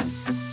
you